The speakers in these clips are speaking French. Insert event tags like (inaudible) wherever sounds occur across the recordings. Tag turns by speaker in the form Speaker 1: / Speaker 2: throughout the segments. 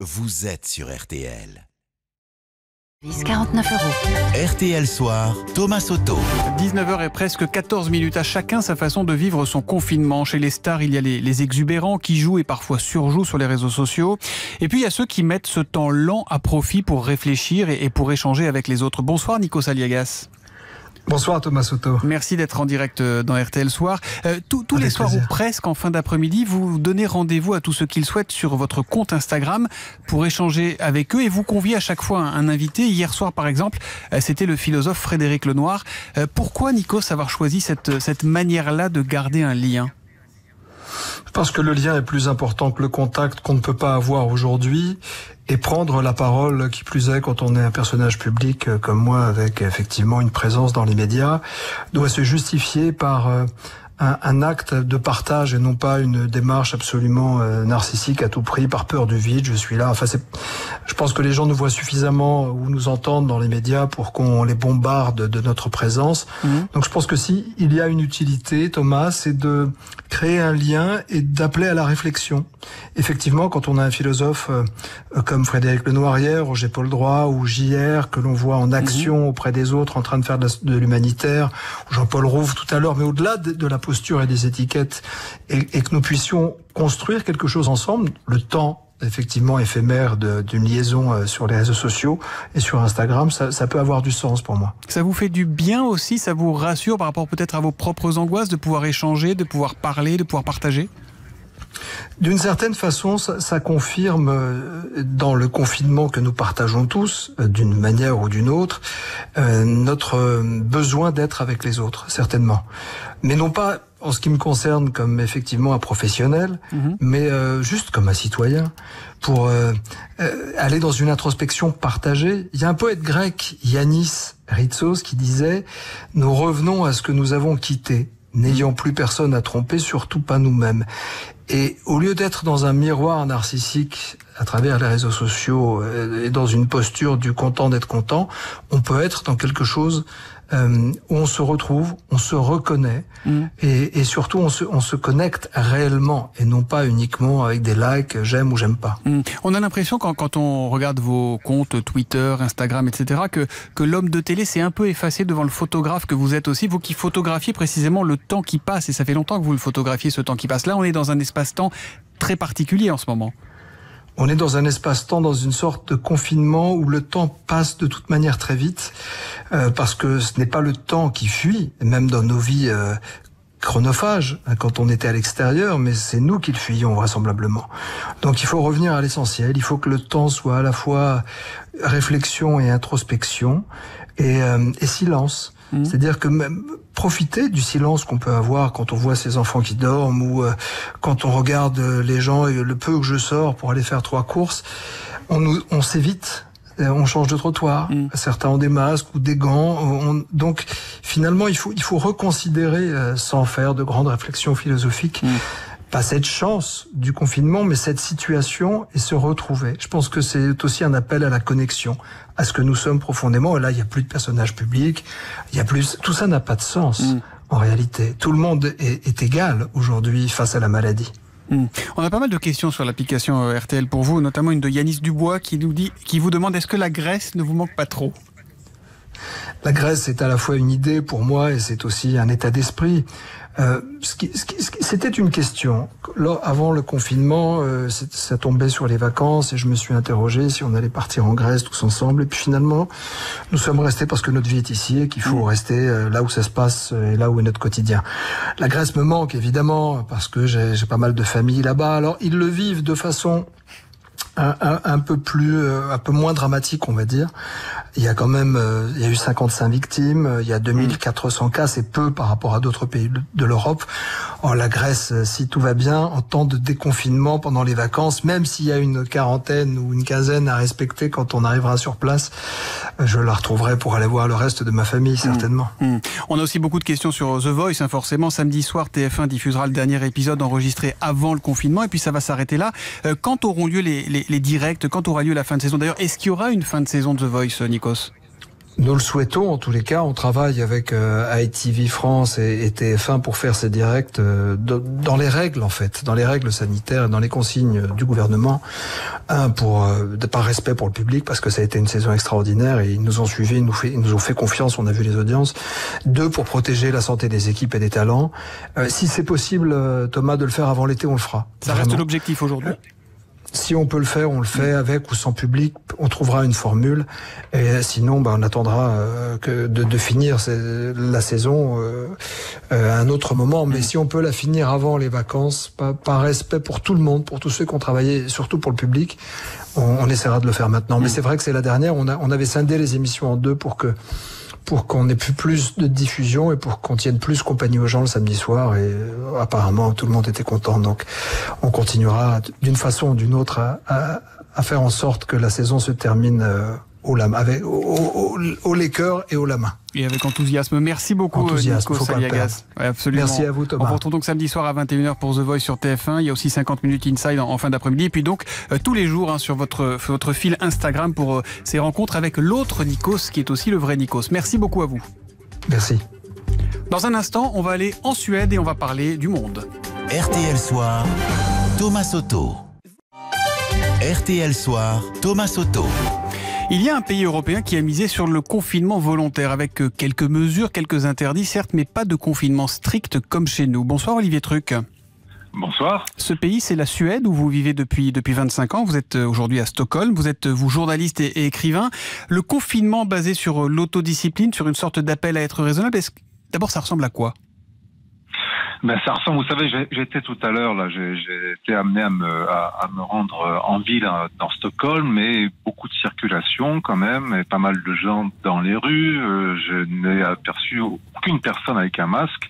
Speaker 1: vous êtes sur RTL.
Speaker 2: 49 euros.
Speaker 1: RTL Soir, Thomas Soto.
Speaker 3: 19h et presque 14 minutes à chacun sa façon de vivre son confinement. Chez les stars, il y a les, les exubérants qui jouent et parfois surjouent sur les réseaux sociaux. Et puis il y a ceux qui mettent ce temps lent à profit pour réfléchir et, et pour échanger avec les autres. Bonsoir Nico Aliagas.
Speaker 4: Bonsoir Thomas Soto.
Speaker 3: Merci d'être en direct euh, dans RTL Soir. Euh, tous les soirs ou presque en fin d'après-midi, vous donnez rendez-vous à tous ceux qui le souhaitent sur votre compte Instagram pour échanger avec eux et vous conviez à chaque fois un, un invité. Hier soir par exemple, euh, c'était le philosophe Frédéric Lenoir. Euh, pourquoi Nikos avoir choisi cette, cette manière-là de garder un lien?
Speaker 4: Pense que le lien est plus important que le contact qu'on ne peut pas avoir aujourd'hui et prendre la parole, qui plus est quand on est un personnage public euh, comme moi avec effectivement une présence dans les médias, doit se justifier par euh, un, un acte de partage et non pas une démarche absolument euh, narcissique à tout prix par peur du vide. Je suis là. Enfin, c'est, je pense que les gens nous voient suffisamment ou nous entendent dans les médias pour qu'on les bombarde de notre présence. Donc je pense que si il y a une utilité, Thomas, c'est de créer un lien et d'appeler à la réflexion. Effectivement, quand on a un philosophe euh, comme Frédéric Lenoir hier, Roger Paul Droit ou JR, que l'on voit en action auprès des autres, en train de faire de, l'humanitaire, ou Jean-Paul Rouve tout à l'heure, mais au-delà de, de la posture et des étiquettes, et, et que nous puissions construire quelque chose ensemble, le temps effectivement éphémère d'une liaison euh, sur les réseaux sociaux et sur Instagram, ça, ça peut avoir du sens pour moi.
Speaker 3: Ça vous fait du bien aussi Ça vous rassure par rapport peut-être à vos propres angoisses de pouvoir échanger, de pouvoir parler, de pouvoir partager?
Speaker 4: D'une certaine façon, ça, ça confirme euh, dans le confinement que nous partageons tous, euh, d'une manière ou d'une autre, euh, notre besoin d'être avec les autres, certainement. Mais non pas en ce qui me concerne comme effectivement un professionnel, mais euh, juste comme un citoyen, pour euh, euh, aller dans une introspection partagée. Il y a un poète grec, Yanis Ritsos, qui disait « Nous revenons à ce que nous avons quitté, n'ayant plus personne à tromper, surtout pas nous-mêmes ». Et au lieu d'être dans un miroir narcissique à travers les réseaux sociaux euh, et dans une posture du content d'être content, on peut être dans quelque chose euh, où on se retrouve, on se reconnaît et, et surtout on se, on se connecte réellement et non pas uniquement avec des likes, j'aime ou j'aime pas.
Speaker 3: Hmm. On a l'impression quand, quand on regarde vos comptes Twitter, Instagram, etc., que, que l'homme de télé s'est un peu effacé devant le photographe que vous êtes aussi, vous qui photographiez précisément le temps qui passe, et ça fait longtemps que vous le photographiez ce temps qui passe. Là, on est dans un espace-temps très particulier en ce moment.
Speaker 4: On est dans un espace-temps, dans une sorte de confinement où le temps passe de toute manière très vite, euh, parce que ce n'est pas le temps qui fuit, même dans nos vies euh, chronophages, hein, quand on était à l'extérieur, mais c'est nous qui le fuyons vraisemblablement. Donc il faut revenir à l'essentiel, il faut que le temps soit à la fois réflexion et introspection, et, euh, et silence. C'est-à-dire que même profiter du silence qu'on peut avoir quand on voit ses enfants qui dorment ou euh, quand on regarde les gens et le peu que je sors pour aller faire trois courses, on, nous, on s'évite. On change de trottoir. Certains ont des masques ou des gants. On- donc finalement, il faut il faut reconsidérer euh, sans faire de grandes réflexions philosophiques. Pas cette chance du confinement, mais cette situation et se retrouver. Je pense que c'est aussi un appel à la connexion, à ce que nous sommes profondément. Et là, il n'y a plus de personnages publics, il y a plus. Tout ça n'a pas de sens en réalité. Tout le monde est, est égal aujourd'hui face à la maladie.
Speaker 3: Hmm. On a pas mal de questions sur l'application euh, RTL pour vous, notamment une de Yanis Dubois qui nous dit, qui vous demande est-ce que la Grèce ne vous manque pas trop?
Speaker 4: La Grèce, c'est à la fois une idée pour moi et c'est aussi un état d'esprit. Euh, C'était une question. Lors- avant le confinement, euh, c'est- ça tombait sur les vacances et je me suis interrogé si on allait partir en Grèce tous ensemble. Et puis finalement, nous sommes restés parce que notre vie est ici et qu'il faut rester euh, là où ça se passe et là où est notre quotidien. La Grèce me manque évidemment parce que j'ai j'ai pas mal de familles là-bas. Alors ils le vivent de façon un, un- un peu plus, euh, un peu moins dramatique, on va dire. Il y a quand même, euh, il y a eu 55 victimes, euh, il y a 2400 cas, c'est peu par rapport à d'autres pays de, l'Europe. En la Grèce, si tout va bien, en temps de déconfinement pendant les vacances, même s'il y a une quarantaine ou une quinzaine à respecter quand on arrivera sur place, je la retrouverai pour aller voir le reste de ma famille, certainement.
Speaker 3: Hmm. On a aussi beaucoup de questions sur The Voice. hein, forcément, samedi soir, TF1 diffusera le dernier épisode enregistré avant le confinement et puis ça va s'arrêter là. Euh, quand auront lieu les, les- les directs Quand aura lieu la fin de saison D'ailleurs, est-ce qu'il y aura une fin de saison de The Voice, euh, Nikos?
Speaker 4: Nous le souhaitons en tous les cas. On travaille avec euh, ITV France et, TF1 pour faire ces directs euh, dans les règles en fait, dans les règles sanitaires et dans les consignes du gouvernement. Un pour euh, par respect pour le public parce que ça a été une saison extraordinaire et ils nous ont suivis, ils nous, fait, ils nous ont fait confiance, on a vu les audiences. Deux pour protéger la santé des équipes et des talents. Euh, si c'est possible, Thomas, de le faire avant l'été, on le fera.
Speaker 3: Ça reste l'objectif aujourd'hui?
Speaker 4: Si on peut le faire, on le fait avec ou sans public. On trouvera une formule. Et sinon, ben, on attendra euh, que de, de, finir la saison euh, euh, à un autre moment. Mais si on peut la finir avant les vacances, par, respect pour tout le monde, pour tous ceux qui ont travaillé, surtout pour le public, on, on essaiera de le faire maintenant. Mais c'est vrai que c'est la dernière. On, a, on avait scindé les émissions en deux pour que pour qu'on ait plus, de diffusion et pour qu'on tienne plus compagnie aux gens le samedi soir. Et euh, apparemment, tout le monde était content. Donc, on continuera d'une façon ou d'une autre à, à, faire en sorte que la saison se termine euh, au, lama, avec, au, au, au, et au lama.
Speaker 3: Et avec enthousiasme. Merci beaucoup,
Speaker 4: enthousiasme,
Speaker 3: Nico Saliagas.
Speaker 4: absolument. Merci à vous, Thomas.
Speaker 3: On retrouve donc samedi soir à 21h pour The Voice sur TF1. Il y a aussi 50 minutes inside en, fin d'après-midi. Et puis donc, euh, tous les jours hein, sur votre, votre fil Instagram pour euh, ces rencontres avec l'autre Nikos, qui est aussi le vrai Nikos. Merci beaucoup à vous.
Speaker 4: Merci.
Speaker 3: Dans un instant, on va aller en Suède et on va parler du monde.
Speaker 1: RTL Soir, Thomas Soto. RTL Soir, Thomas Soto.
Speaker 3: Il y a un pays européen qui a misé sur le confinement volontaire avec euh, quelques mesures, quelques interdits, certes, mais pas de confinement strict comme chez nous. Bonsoir Olivier Truc.
Speaker 5: Bonsoir.
Speaker 3: Ce pays, c'est la Suède où vous vivez depuis, depuis 25 ans. Vous êtes euh, aujourd'hui à Stockholm. Vous êtes, euh, vous, journaliste et, écrivain. Le confinement basé sur l'autodiscipline, sur une sorte d'appel à être raisonnable, d'abord, ça ressemble à quoi?
Speaker 5: Ben, ça ressemble, vous savez, j'étais tout à l'heure, là, j'ai été amené à me, à, me rendre euh, en ville, hein, dans Stockholm, mais beaucoup de circulation quand même, et pas mal de gens dans les rues. Euh, je n'ai aperçu aucune personne avec un masque.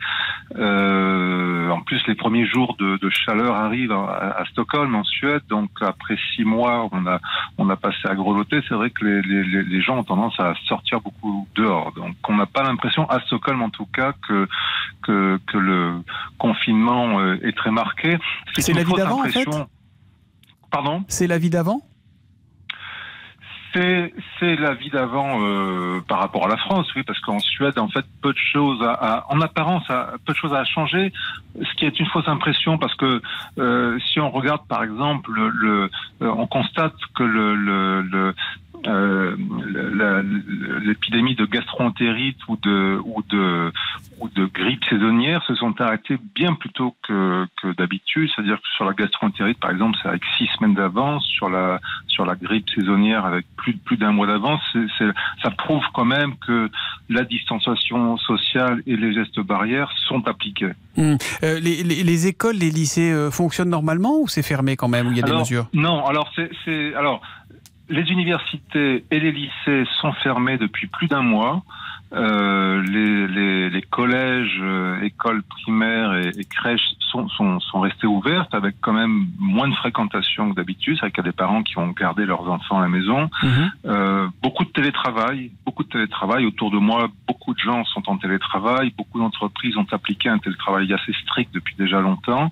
Speaker 5: Euh, en plus, les premiers jours de, de chaleur arrivent à, à, Stockholm, en Suède, donc après six mois, on a, on a passé à grelotter. C'est vrai que les, les, les gens ont tendance à sortir beaucoup dehors. Donc, on n'a pas l'impression, à Stockholm en tout cas, que, que, que le confinement euh, est très marqué.
Speaker 3: C'est la vie d'avant, en fait
Speaker 5: Pardon
Speaker 3: C'est la vie d'avant
Speaker 5: c'est la vie d'avant euh, par rapport à la France, oui, parce qu'en Suède, en fait, peu de choses, à, en apparence, peu de choses à changer, ce qui est une fausse impression, parce que euh, si on regarde, par exemple, le, on constate que le, le euh, l'épidémie de gastroentérite ou de, ou, de, ou de grippe saisonnière se sont arrêtées bien plus tôt que, que d'habitude. C'est-à-dire que sur la gastroentérite, par exemple, c'est avec six semaines d'avance. Sur la, sur la grippe saisonnière, avec plus, plus d'un mois d'avance. Ça prouve quand même que la distanciation sociale et les gestes barrières sont appliqués.
Speaker 3: Hum. Euh, les, les, les, écoles, les lycées euh, fonctionnent normalement ou c'est fermé quand même, où il y a des mesures?
Speaker 5: Non, alors c'est... Alors, les universités et les lycées sont fermés depuis plus d'un mois. Euh, les, les, les, collèges, euh, écoles primaires et, et crèches sont, sont, sont, restées ouvertes avec quand même moins de fréquentation que d'habitude. C'est vrai qu'il y a des parents qui ont gardé leurs enfants à la maison. Mhm. Euh, beaucoup de télétravail, beaucoup de télétravail. Autour de moi, beaucoup de gens sont en télétravail. Beaucoup d'entreprises ont appliqué un télétravail assez strict depuis déjà longtemps,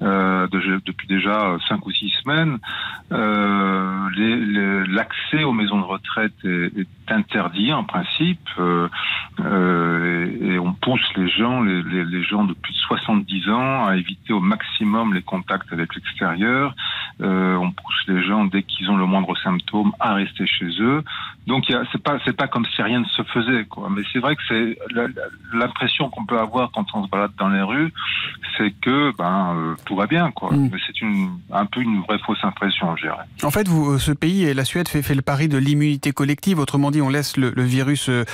Speaker 5: euh, de, depuis déjà cinq ou six semaines. Euh, L'accès aux maisons de retraite est, est interdit en principe. Euh, euh, et, on pousse les gens, les, les, les, gens de plus de 70 ans, à éviter au maximum les contacts avec l'extérieur. Euh, on pousse les gens dès qu'ils ont le moindre symptôme à rester chez eux. Donc c'est pas c'est pas comme si rien ne se faisait quoi. Mais c'est vrai que c'est l'impression qu'on peut avoir quand on se balade dans les rues, c'est que ben euh, tout va bien quoi. Mm. Mais c'est une un peu une vraie fausse impression, je dirais.
Speaker 3: En fait, vous, ce pays et la Suède fait, fait le pari de l'immunité collective. Autrement dit, on laisse le, le virus euh,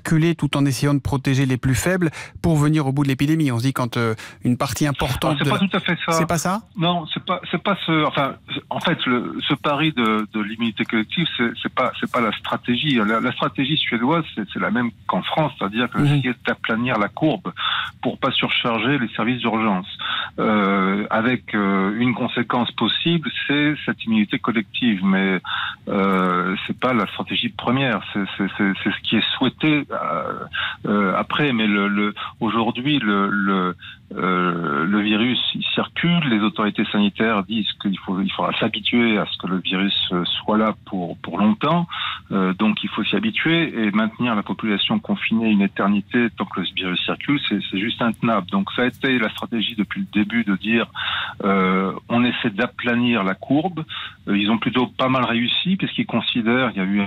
Speaker 3: circuler tout en essayant de protéger les plus faibles pour venir au bout de l'épidémie. On se dit quand une partie importante.
Speaker 5: Ah, c'est pas tout à fait ça.
Speaker 3: C'est pas ça?
Speaker 5: Non, c'est pas c'est pas ce. Enfin, en fait, le, ce pari de, de l'immunité collective, c'est pas c'est pas la stratégie. La, stratégie suédoise, c'est la même qu'en France, c'est-à-dire que mmh. c'est d'aplanir la courbe pour pas surcharger les services d'urgence. Euh, avec euh, une conséquence possible, c'est cette immunité collective, mais euh, c'est pas la stratégie première. C'est ce qui est souhaité euh, euh, après, mais le, le aujourd'hui le, le euh, le virus il circule, les autorités sanitaires disent qu'il faut, il faudra s'habituer à ce que le virus soit là pour pour longtemps. Euh, donc il faut s'y habituer et maintenir la population confinée une éternité tant que le virus circule, c'est juste intenable. Donc ça a été la stratégie depuis le début de dire euh, on essaie d'aplanir la courbe. Euh, ils ont plutôt pas mal réussi puisqu'ils considèrent, il y a eu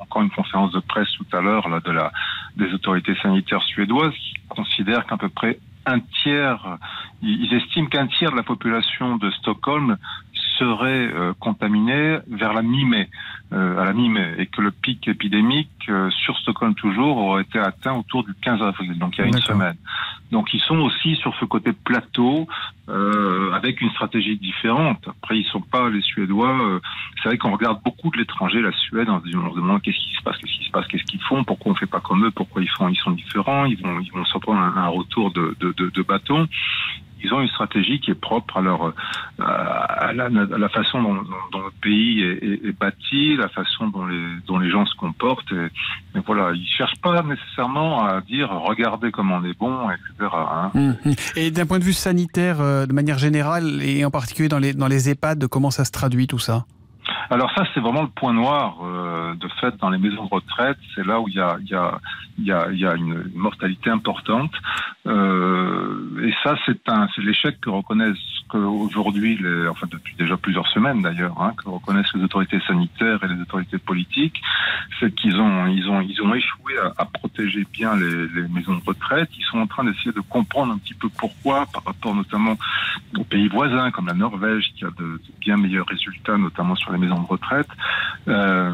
Speaker 5: encore une conférence de presse tout à l'heure là de la des autorités sanitaires suédoises qui considèrent qu'à peu près un tiers, ils estiment qu'un tiers de la population de Stockholm serait euh, contaminé vers la mi-mai, euh, à la mi-mai, et que le pic épidémique euh, sur Stockholm toujours aurait été atteint autour du 15 avril, donc il y a une semaine. Donc ils sont aussi sur ce côté plateau avec une stratégie différente. Après ils sont pas les Suédois. c'est vrai qu'on regarde beaucoup de l'étranger, la Suède, on se demande qu'est-ce qui se passe, qu'est-ce qui se passe, qu'est-ce qu'ils font, pourquoi on fait pas comme eux, pourquoi ils font, ils sont différents, ils vont ils vont s'en prendre un, retour de, de, de, de bâton ils ont une stratégie qui est propre à leur la, à la façon dont, le pays est, bâti, la façon dont les gens se comportent. Et, voilà, ils cherchent pas nécessairement à dire regardez comme on est bon, etc. Hein.
Speaker 3: Hum, hum. Et d'un point de vue sanitaire, euh, de manière générale et en particulier dans les dans les EHPAD, comment ça se traduit tout ça?
Speaker 5: Alors ça, c'est vraiment le point noir euh, de fait dans les maisons de retraite. C'est là où il y a, y a, y a, y a une mortalité importante. Euh, et ça, c'est c'est l'échec que reconnaissent qu'aujourd'hui, enfin depuis déjà plusieurs semaines d'ailleurs, hein, que reconnaissent les autorités sanitaires et les autorités politiques, c'est qu'ils ont, ils ont, ils ont échoué à, protéger bien les, maisons de retraite. Ils sont en train d'essayer de comprendre un petit peu pourquoi, par rapport notamment aux pays voisins comme la Norvège, qui a de, bien meilleurs résultats, notamment sur les maisons de retraite. Euh,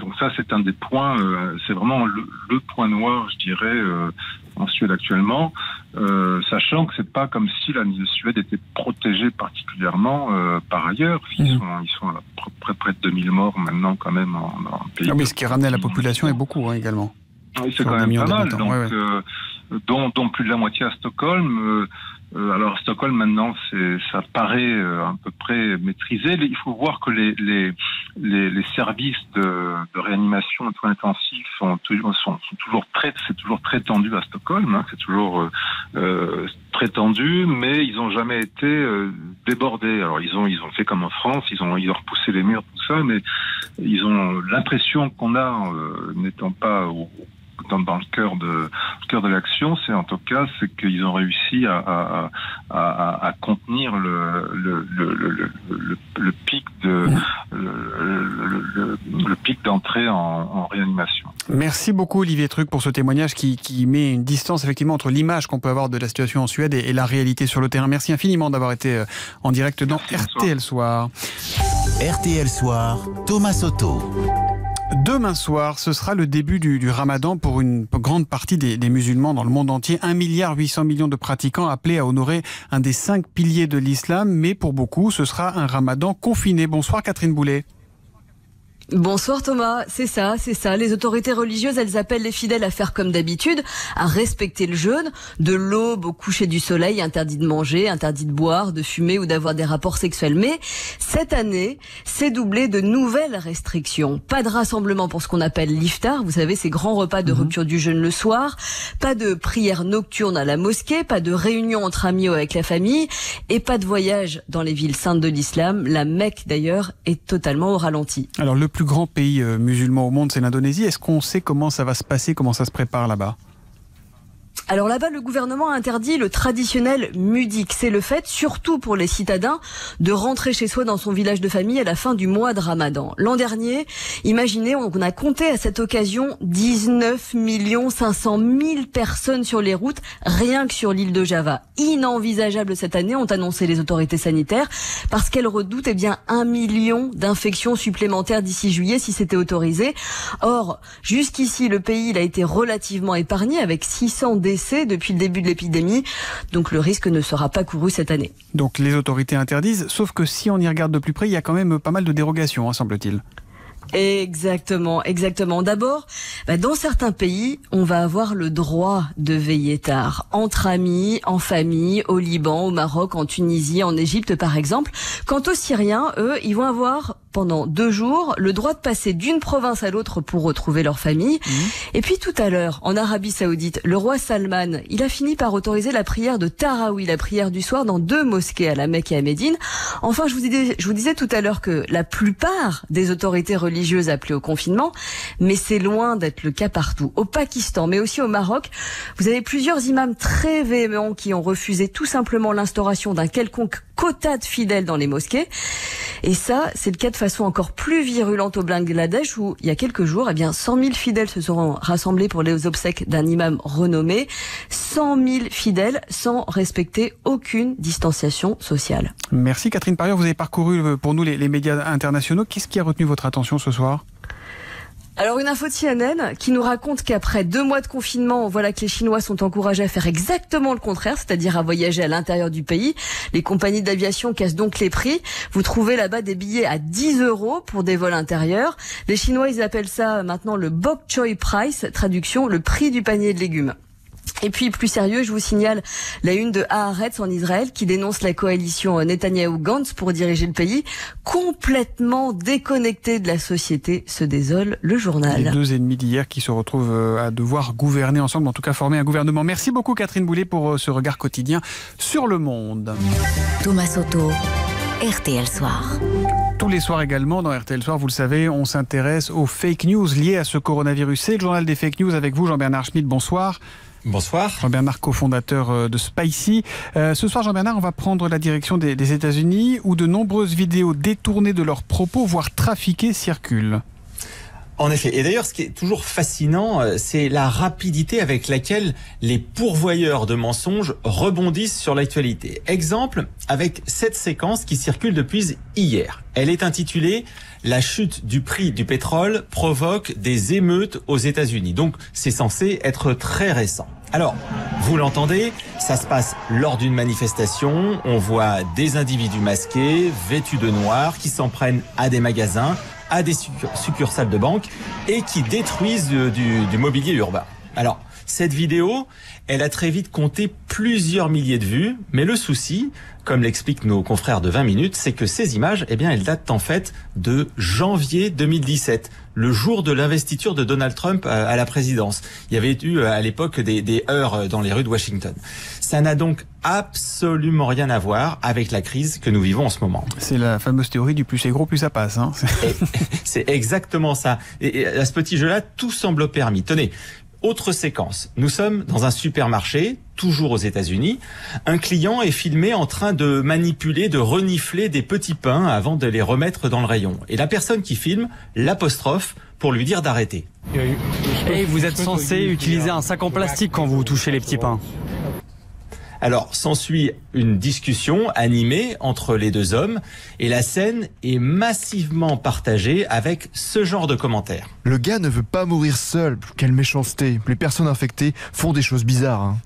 Speaker 5: donc ça, c'est un des points, euh, c'est vraiment le, le, point noir, je dirais, euh, en Suède actuellement, euh, sachant que c'est pas comme si la Suède était protégée particulièrement euh, par ailleurs. Ils, mmh. sont, ils sont à près, près de 2000 morts maintenant quand même en, en pays.
Speaker 3: Ah, mais ce qui ramenait la population est beaucoup hein, également.
Speaker 5: Oui, c'est quand même pas mal. Donc, ouais, ouais. Euh, dont, dont, plus de la moitié à Stockholm. Euh, euh, alors Stockholm maintenant, ça paraît euh, à peu près maîtrisé. Il faut voir que les, les, les, les services de, de réanimation et soins intensifs sont, sont, sont, toujours très, c'est toujours très tendu à Stockholm. Hein, c'est toujours euh, très tendu, mais ils n'ont jamais été euh, débordés. Alors ils ont, ils ont fait comme en France, ils ont, ils ont repoussé les murs, tout ça, mais ils ont l'impression qu'on a, n'étant pas au, dans, dans le cœur de le cœur de l'action, c'est en tout cas c'est qu'ils ont réussi à, à, à, à contenir le, le, le, le, le pic de le, pic d'entrée en, en, réanimation.
Speaker 3: Merci beaucoup Olivier Truc pour ce témoignage qui, qui met une distance effectivement entre l'image qu'on peut avoir de la situation en Suède et, et, la réalité sur le terrain. Merci infiniment d'avoir été euh, en direct dans Merci, RTL Soir.
Speaker 1: RTL Soir, Thomas Soto.
Speaker 3: Demain soir, ce sera le début du, ramadan pour une grande partie des, des, musulmans dans le monde entier. 1 milliard 800 millions de pratiquants appelés à honorer un des cinq piliers de l'islam. Mais pour beaucoup, ce sera un ramadan confiné. Bonsoir Catherine Boulet.
Speaker 6: Bonsoir Thomas, c'est ça, c'est ça. Les autorités religieuses, elles appellent les fidèles à faire comme d'habitude, à respecter le jeûne, de l'aube au coucher du soleil, interdit de manger, interdit de boire, de fumer ou d'avoir des rapports sexuels. Mais cette année, c'est doublé de nouvelles restrictions. Pas de rassemblement pour ce qu'on appelle l'iftar, vous savez, ces grands repas de mmh. rupture du jeûne le soir, pas de prière nocturne à la mosquée, pas de réunion entre amis ou avec la famille, et pas de voyage dans les villes saintes de l'islam. La Mecque d'ailleurs est totalement au ralenti.
Speaker 3: Alors le plus grand pays euh, musulman au monde, c'est l'Indonésie. Est-ce qu'on sait comment ça va se passer, comment ça se prépare là-bas?
Speaker 6: Alors là-bas, le gouvernement a interdit le traditionnel mudik. C'est le fait, surtout pour les citadins, de rentrer chez soi dans son village de famille à la fin du mois de Ramadan. L'an dernier, imaginez, on a compté à cette occasion 19 500 000 personnes sur les routes, rien que sur l'île de Java. Inenvisageable cette année, ont annoncé les autorités sanitaires, parce qu'elles redoutent eh bien un million d'infections supplémentaires d'ici juillet si c'était autorisé. Or, jusqu'ici, le pays il a été relativement épargné avec 600 décès depuis le début de l'épidémie. Donc le risque ne sera pas couru cette année.
Speaker 3: Donc les autorités interdisent, sauf que si on y regarde de plus près, il y a quand même pas mal de dérogations, hein, semble-t-il.
Speaker 6: Exactement, exactement. D'abord, bah, dans certains pays, on va avoir le droit de veiller tard, entre amis, en famille, au Liban, au Maroc, en Tunisie, en Égypte par exemple. Quant aux Syriens, eux, ils vont avoir pendant deux jours, le droit de passer d'une province à l'autre pour retrouver leur famille. Mmh. Et puis tout à l'heure, en Arabie Saoudite, le roi Salman, il a fini par autoriser la prière de Tarawi, la prière du soir, dans deux mosquées à la Mecque et à Médine. Enfin, je vous, disais, je vous disais tout à l'heure que la plupart des autorités religieuses appelaient au confinement, mais c'est loin d'être le cas partout. Au Pakistan, mais aussi au Maroc, vous avez plusieurs imams très véhéments qui ont refusé tout simplement l'instauration d'un quelconque quota de fidèles dans les mosquées. Et ça, c'est le cas de façon encore plus virulente au Bangladesh où, il y a quelques jours, eh bien, 100 000 fidèles se seront rassemblés pour les obsèques d'un imam renommé. 100 000 fidèles sans respecter aucune distanciation sociale.
Speaker 3: Merci Catherine Parieur. Vous avez parcouru euh, pour nous les, les médias internationaux. Qu'est-ce qui a retenu votre attention ce soir?
Speaker 6: Alors une info CNN qui nous raconte qu'après deux mois de confinement, voilà que les Chinois sont encouragés à faire exactement le contraire, c'est-à-dire à voyager à l'intérieur du pays. Les compagnies d'aviation cassent donc les prix. Vous trouvez là-bas des billets à 10 euros pour des vols intérieurs. Les Chinois, ils appellent ça maintenant le bok choy price, traduction le prix du panier de légumes. Et puis plus sérieux, je vous signale la une de Haaretz en Israël qui dénonce la coalition Netanyahou-Gantz pour diriger le pays, complètement déconnecté de la société, se désole le journal.
Speaker 3: Les deux ennemis d'hier qui se retrouvent euh, à devoir gouverner ensemble, en tout cas former un gouvernement. Merci beaucoup Catherine Boulet pour euh, ce regard quotidien sur le monde.
Speaker 2: Thomas Soto. RTL Soir.
Speaker 3: Tous les soirs également, dans RTL Soir, vous le savez, on s'intéresse aux fake news liées à ce coronavirus. C'est le journal des fake news avec vous, Jean-Bernard Schmitt. Bonsoir.
Speaker 7: Bonsoir.
Speaker 3: Jean-Bernard, cofondateur euh, de Spicy. Euh, ce soir, Jean-Bernard, on va prendre la direction des, des États-Unis où de nombreuses vidéos détournées de leurs propos, voire trafiquées, circulent.
Speaker 7: En effet. Et d'ailleurs, ce qui est toujours fascinant, euh, c'est la rapidité avec laquelle les pourvoyeurs de mensonges rebondissent sur l'actualité. Exemple avec cette séquence qui circule depuis hier. Elle est intitulée La chute du prix du pétrole provoque des émeutes aux États-Unis. Donc, c'est censé être très récent. Alors, vous l'entendez, ça se passe lors d'une manifestation. On voit des individus masqués, vêtus de noir, qui s'en prennent à des magasins à des succursales de banque et qui détruisent du, du mobilier urbain. Alors, cette vidéo, elle a très vite compté plusieurs milliers de vues, mais le souci, comme l'expliquent nos confrères de 20 minutes, c'est que ces images, eh bien, elles datent en fait de janvier 2017, le jour de l'investiture de Donald Trump à la présidence. Il y avait eu à l'époque des, des heurts dans les rues de Washington. Ça n'a donc absolument rien à voir avec la crise que nous vivons en ce moment.
Speaker 3: C'est la fameuse théorie du plus c'est gros, plus ça passe. Hein (laughs)
Speaker 7: c'est exactement ça. Et à ce petit jeu-là, tout semble permis. Tenez, autre séquence. Nous sommes dans un supermarché, toujours aux États-Unis. Un client est filmé en train de manipuler, de renifler des petits pains avant de les remettre dans le rayon. Et la personne qui filme l'apostrophe pour lui dire d'arrêter.
Speaker 8: Et vous êtes censé utiliser un sac en plastique quand vous touchez les petits pains.
Speaker 7: Alors s'ensuit une discussion animée entre les deux hommes et la scène est massivement partagée avec ce genre de commentaires.
Speaker 9: Le gars ne veut pas mourir seul. Quelle méchanceté. Les personnes infectées font des choses bizarres. Hein.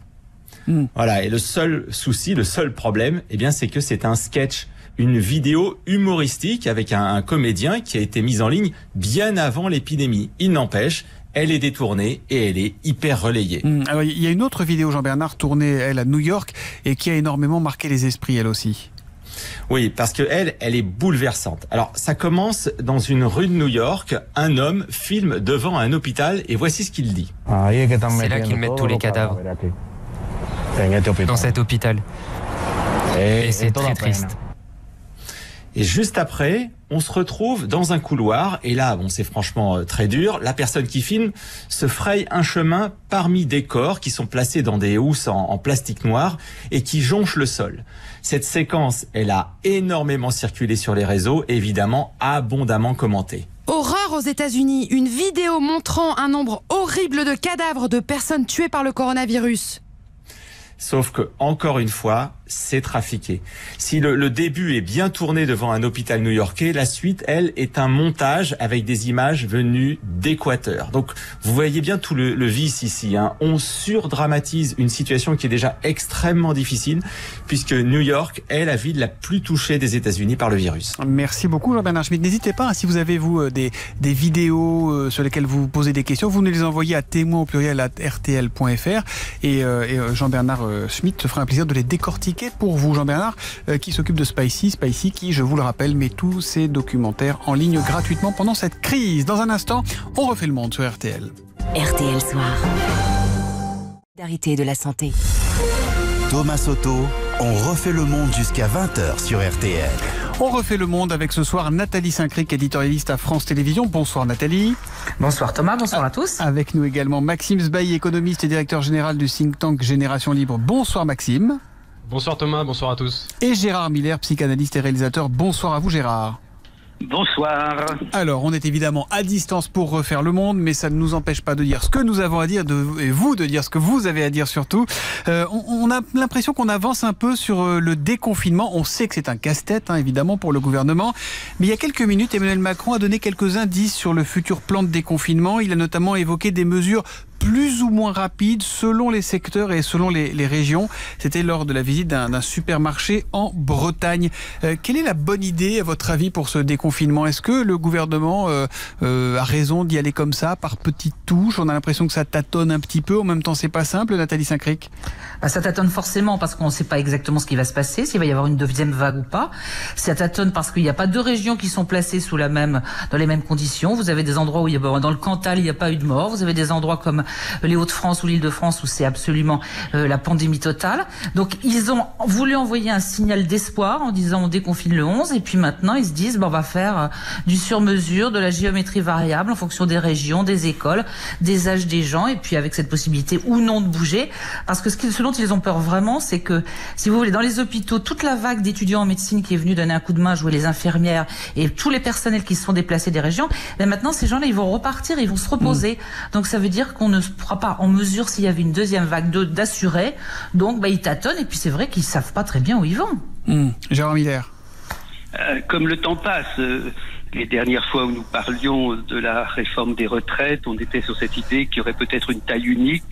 Speaker 7: Hmm. Voilà, et le seul souci, le seul problème, eh bien c'est que c'est un sketch une vidéo humoristique avec un, un, comédien qui a été mise en ligne bien avant l'épidémie. Il n'empêche, elle est détournée et elle est hyper relayée.
Speaker 3: Mmh. Alors, il y a une autre vidéo, Jean-Bernard, tournée, elle, à New York, et qui a énormément marqué les esprits, elle aussi.
Speaker 7: Oui, parce que elle, elle est bouleversante. Alors, ça commence dans une rue de New York. Un homme filme devant un hôpital et voici ce qu'il dit.
Speaker 10: C'est là qu'ils mettent tous les cadavres. Dans cet hôpital. Et c'est très triste.
Speaker 7: Et juste après, on se retrouve dans un couloir et là, bon, c'est franchement euh, très dur. La personne qui filme se fraye un chemin parmi des corps qui sont placés dans des housses en, en plastique noir et qui jonchent le sol. Cette séquence, elle a énormément circulé sur les réseaux, évidemment abondamment commentée.
Speaker 11: Horreur aux États-Unis, une vidéo montrant un nombre horrible de cadavres de personnes tuées par le coronavirus.
Speaker 7: Sauf que, encore une fois, c'est trafiqué. Si le, le, début est bien tourné devant un hôpital new-yorkais, la suite, elle, est un montage avec des images venues d'Équateur. Donc, vous voyez bien tout le, le vice ici. Hein. On surdramatise une situation qui est déjà extrêmement difficile, puisque New York est la ville la plus touchée des États-Unis par le virus.
Speaker 3: Merci beaucoup, Jean-Bernard Schmitt. N'hésitez pas, hein, si vous avez, vous, des, des vidéos euh, sur lesquelles vous posez des questions, vous nous les envoyez à témoin au pluriel à rtl.fr et, euh, et euh, Jean-Bernard Schmitt se fera un plaisir de les décortiquer compliqué pour vous, Jean-Bernard, euh, qui s'occupe de Spicy. Spicy qui, je vous le rappelle, met tous ses documentaires en ligne gratuitement pendant cette crise. Dans un instant, on refait le monde sur RTL.
Speaker 2: RTL Soir. Solidarité de la santé.
Speaker 1: Thomas Soto, on refait le monde jusqu'à 20h sur RTL.
Speaker 3: On refait le monde avec ce soir Nathalie Saint-Cric, éditorialiste à France Télévisions. Bonsoir Nathalie.
Speaker 12: Bonsoir Thomas, bonsoir à tous.
Speaker 3: Avec nous également Maxime Sbailly, économiste et directeur général du think tank Génération Libre. Bonsoir Maxime.
Speaker 13: Bonsoir Thomas, bonsoir à tous.
Speaker 3: Et Gérard Miller, psychanalyste et réalisateur. Bonsoir à vous Gérard.
Speaker 14: Bonsoir.
Speaker 3: Alors, on est évidemment à distance pour refaire le monde, mais ça ne nous empêche pas de dire ce que nous avons à dire, de, et vous de dire ce que vous avez à dire surtout. Euh, on, on, a l'impression qu'on avance un peu sur euh, le déconfinement. On sait que c'est un casse-tête, hein, évidemment, pour le gouvernement. Mais il y a quelques minutes, Emmanuel Macron a donné quelques indices sur le futur plan de déconfinement. Il a notamment évoqué des mesures plus ou moins rapide selon les secteurs et selon les, les régions. C'était lors de la visite d'un supermarché en Bretagne. Euh, quelle est la bonne idée, à votre avis, pour ce déconfinement? Est-ce que le gouvernement euh, euh, a raison d'y aller comme ça, par petites touches? On a l'impression que ça tâtonne un petit peu. En même temps, c'est pas simple, Nathalie Saint-Cric
Speaker 12: bah, Ça tâtonne forcément parce qu'on ne sait pas exactement ce qui va se passer, s'il va y avoir une deuxième vague ou pas. Ça tâtonne parce qu'il n'y a pas deux régions qui sont placées sous la même, dans les mêmes conditions. Vous avez des endroits où il y a, dans le Cantal, il n'y a pas eu de mort. Vous avez des endroits comme les Hauts-de-France ou l'Île-de-France où c'est absolument euh, la pandémie totale. Donc ils ont voulu envoyer un signal d'espoir en disant on déconfine le 11 et puis maintenant ils se disent bon, on va faire euh, du sur-mesure, de la géométrie variable en fonction des régions, des écoles, des âges des gens et puis avec cette possibilité ou non de bouger parce que ce, ce dont ils ont peur vraiment c'est que si vous voulez dans les hôpitaux toute la vague d'étudiants en médecine qui est venue donner un coup de main jouer les infirmières et tous les personnels qui se sont déplacés des régions, ben maintenant ces gens-là ils vont repartir, ils vont se reposer. Mmh. Donc ça veut dire qu'on ne pourra pas en mesure s'il y avait une deuxième vague d'assurer. Donc bah, ils tâtonnent et puis c'est vrai qu'ils savent pas très bien où ils vont.
Speaker 3: Mmh. Gérard Miller.
Speaker 14: Euh, comme le temps passe, euh, les dernières fois où nous parlions de la réforme des retraites, on était sur cette idée qu'il y aurait peut-être une taille unique,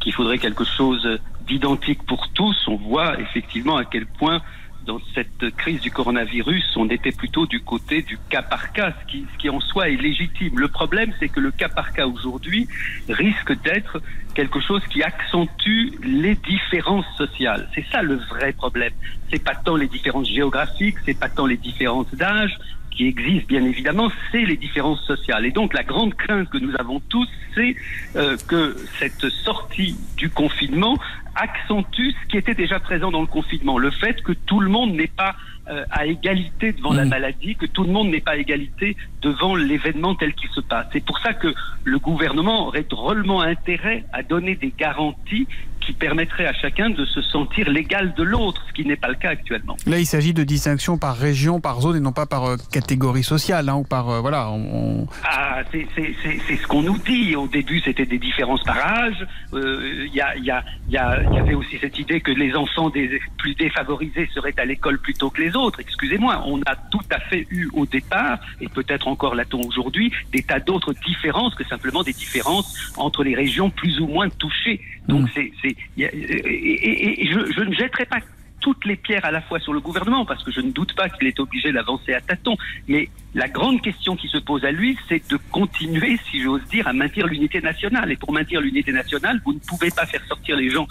Speaker 14: qu'il faudrait quelque chose d'identique pour tous. On voit effectivement à quel point dans cette crise du coronavirus, on était plutôt du côté du cas par cas, ce qui, qui en soi est légitime. Le problème, c'est que le cas par cas aujourd'hui risque d'être quelque chose qui accentue les différences sociales. C'est ça le vrai problème. C'est pas tant les différences géographiques, c'est pas tant les différences d'âge, qui existent bien évidemment, c'est les différences sociales. Et donc la grande crainte que nous avons tous, c'est euh, que cette sortie du confinement accentue ce qui était déjà présent dans le confinement, le fait que tout le monde n'est pas euh, à égalité devant mmh. la maladie, que tout le monde n'est pas à égalité devant l'événement tel qu'il se passe. C'est pour ça que le gouvernement aurait drôlement intérêt à donner des garanties qui permettraient à chacun de se sentir l'égal de l'autre, ce qui n'est pas le cas actuellement.
Speaker 3: Là, il s'agit de distinction par région, par zone et non pas par euh, catégorie sociale, hein, ou par euh, voilà. On...
Speaker 14: Ah, c'est ce qu'on nous dit. Au début, c'était des différences par âge. Il euh, y, a, y, a, y, a, y avait aussi cette idée que les enfants des plus défavorisés seraient à l'école plutôt que les autres. Excusez-moi, on a tout à fait eu au départ, et peut-être encore l'a-t-on aujourd'hui, des tas d'autres différences que simplement des différences entre les régions plus ou moins touchées. Donc mmh. c'est et, et, je, ne jetterai pas toutes les pierres à la fois sur le gouvernement, parce que je ne doute pas qu'il est obligé d'avancer à tâtons. Mais la grande question qui se pose à lui, c'est de continuer, si j'ose dire, à maintenir l'unité nationale. Et pour maintenir l'unité nationale, vous ne pouvez pas faire sortir les gens.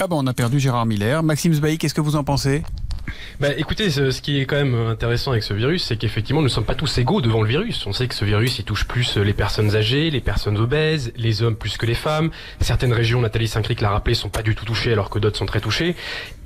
Speaker 3: Ah bon, on a perdu Gérard Miller. Maxime Zbaï, qu'est-ce que vous en pensez?
Speaker 13: Bah, écoutez, ce, ce, qui est quand même intéressant avec ce virus, c'est qu'effectivement, nous ne sommes pas tous égaux devant le virus. On sait que ce virus, il touche plus les personnes âgées, les personnes obèses, les hommes plus que les femmes. Certaines régions, Nathalie Saint-Cric l'a rappelé, sont pas du tout touchées, alors que d'autres sont très touchées.